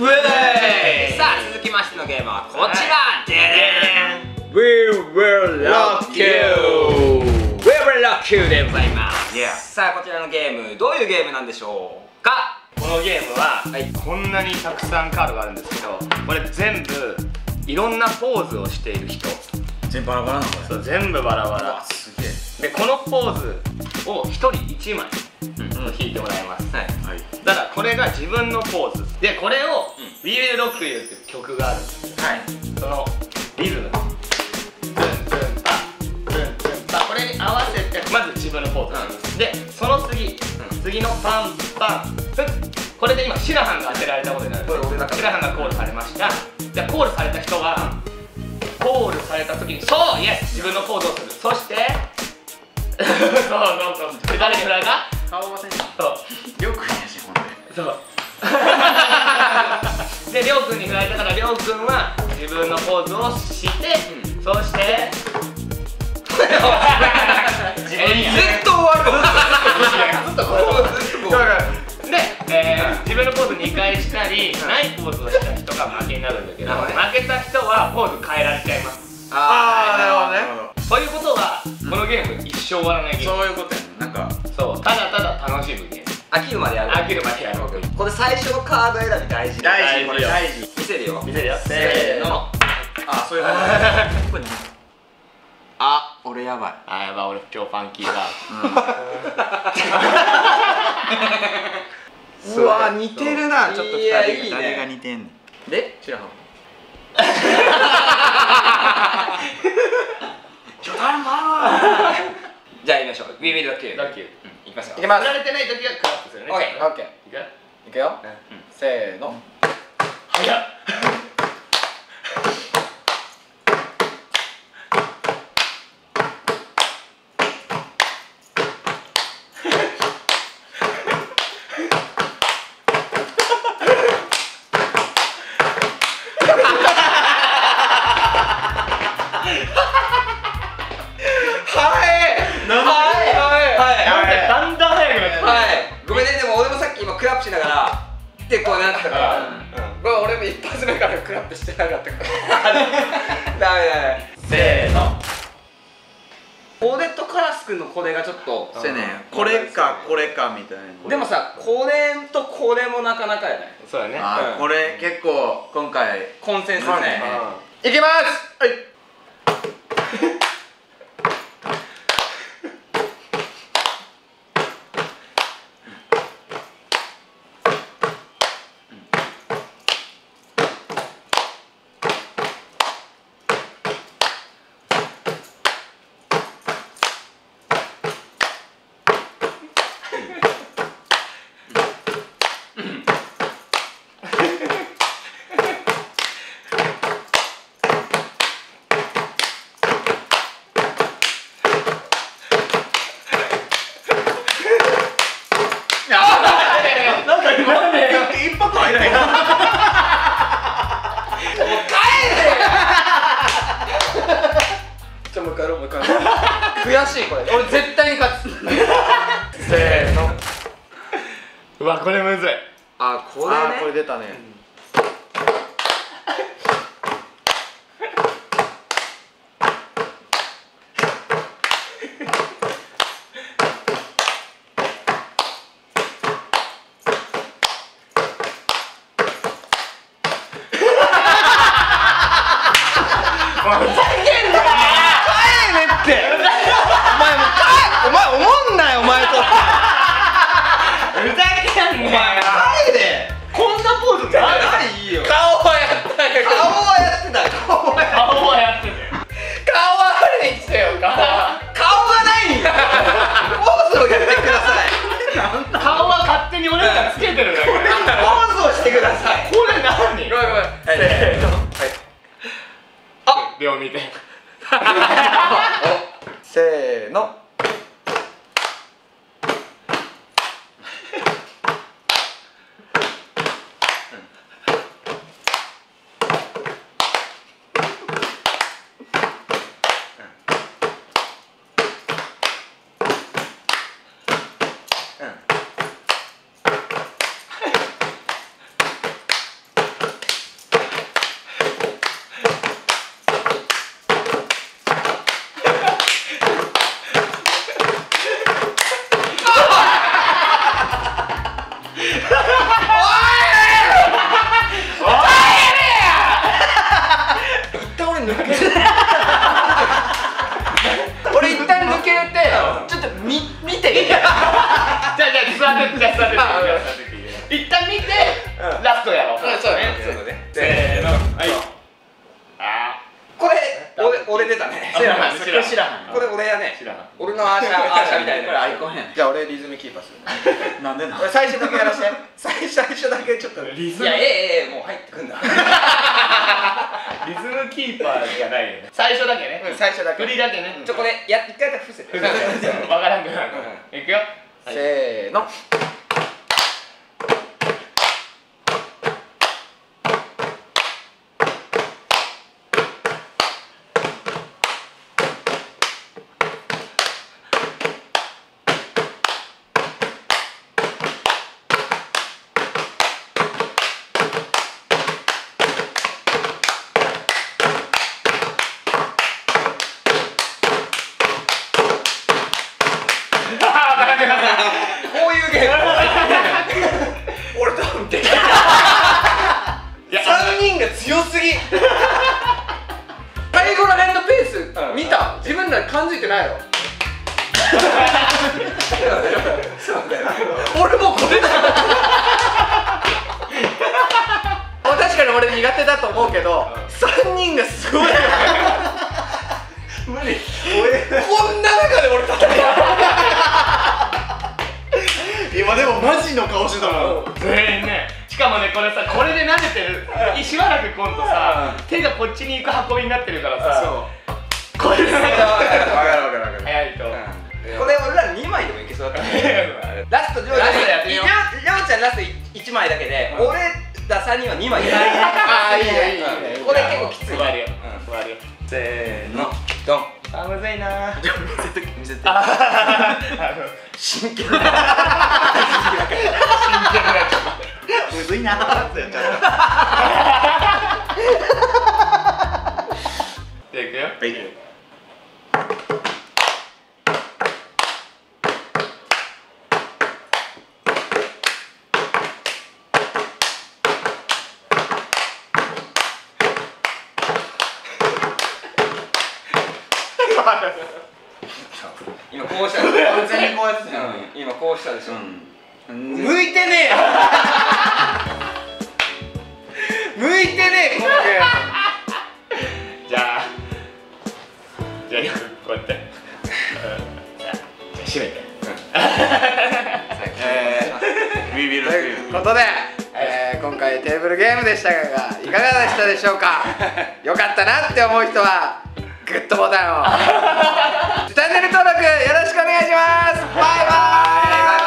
ウェイさあ続きましてのゲームはこちら。ででん We will rock you. We will rock you でございます。Yeah. さあこちらのゲームどういうゲームなんでしょうか？このゲームは、はい。こんなにたくさんカードがあるんですけどこれ全部いろんなポーズをしている人。全部バラバラなのこそう全部バラバれラすげえ。でこのポーズを1人1枚引いてもらいます、はい。はい。だからこれが自分のポーズ。でこれを「We Will Rock You」っていう曲があるんですよ。はい。そのリズム。ツンツンパツンツンパこれに合わせてまず自分のポーズなんです、でその次、次のパンパンフッ。これで今シラハンが当てられたことになるこれ俺シラハンがコールされました。じゃあコールされた人はコールされた時にそうイエス！自分のポーズをする。そして そうそうそうで誰に振られた顔はせんそう。よくやしほんでそう。でりょうくんに振られたからりょうくんは自分のポーズをして、そして。自分に。ずっと終わる。ずっとこうずっとこうで、えー自分のポーズ2回したり、ないポーズをした人が負けになるんだけど、負けた人はポーズ変えられちゃいます。ああーなるほどね。ということは、このゲーム一生終わらないゲーム。そういうこと飽きるまでやる。飽きるまでやるこれ最初のカード選び大事。大事これ大事。見せるよ。見せるよ。せーの。あそういう感じ。あ俺やばい。あやばい。俺今日ファンキーだ。う わ似てるな。ちょっと二いや人がね。似てんで白羽ちょ頼む頼じゃあ行きましょう。We will rock you いきますよ。いきます。振られてない時はクラップするね。オッケーオッケー。いくよ。いくよ。せーの。早っはい。ごめんねでも俺もさっき今クラップしながらってこうなったから。これ俺も一発目からクラップしてなかったからダメダメせーの。コーデとカラスくんのこれがちょっとせねこれかこれかみたいな。でもさこれとこれもなかなかやねそうだね。うん。あこれ結構今回コンセンサスね。ういきます！はいあこれね。あこれ出たね。お前思んなよお前と。ふざけんなよせーの。あ両見て。せーの 俺一旦抜けてちょっと見見て じゃあじゃあ座ってじゃあ座って一旦見てラストやろう。そうね。せーの。はい。俺俺出たね。知らないそれ知らん。これ俺やね。知らない俺のアーシャ アーシャみたいこれなアイコンやん。じゃあ俺リズムキーパーするなんでな最初だけやらして。最最初だけちょっと。リズいやええええもう入ってくんだ リズムキーパーじゃないよね。最初だけね。最初だけ。振りだけね。ちょこれや一回だけ伏せて。わからんくなるいくよ。せーのすぎ最後ら辺のペース見た？自分ら感づいてないよ。俺もこれだ確かに俺苦手だと思うけど3人がすごい。無理。こんな中で俺叩いた今でもマジの顔してたもん全員ね。しかもねこれさこれで撫でてる。しばらくコントさ手がこっちに行く運びになってるからさ。そう。これでわかるわかるわかる早いと。これ俺ら2枚でもいけそうだった。ね ラストりょう。ちゃんラスト1枚だけで、うん。俺ら3人は2枚あーいいよいいよ。いいよこれ結構きつい。座るよ。うん座るよ。せーの。のドン。あむずいな。ー 見せて見せてあ あの真剣真いなーってやっちゃたじゃあ いくよ。うはい今こうした。完全にこうやってたようん。今こうしたでしょ、うん。向いてねえよテーブルゲームでしたがいかがでしたでしょうか？よかったなって思う人はグッドボタンを。チャンネル登録よろしくお願いします。バイバイ。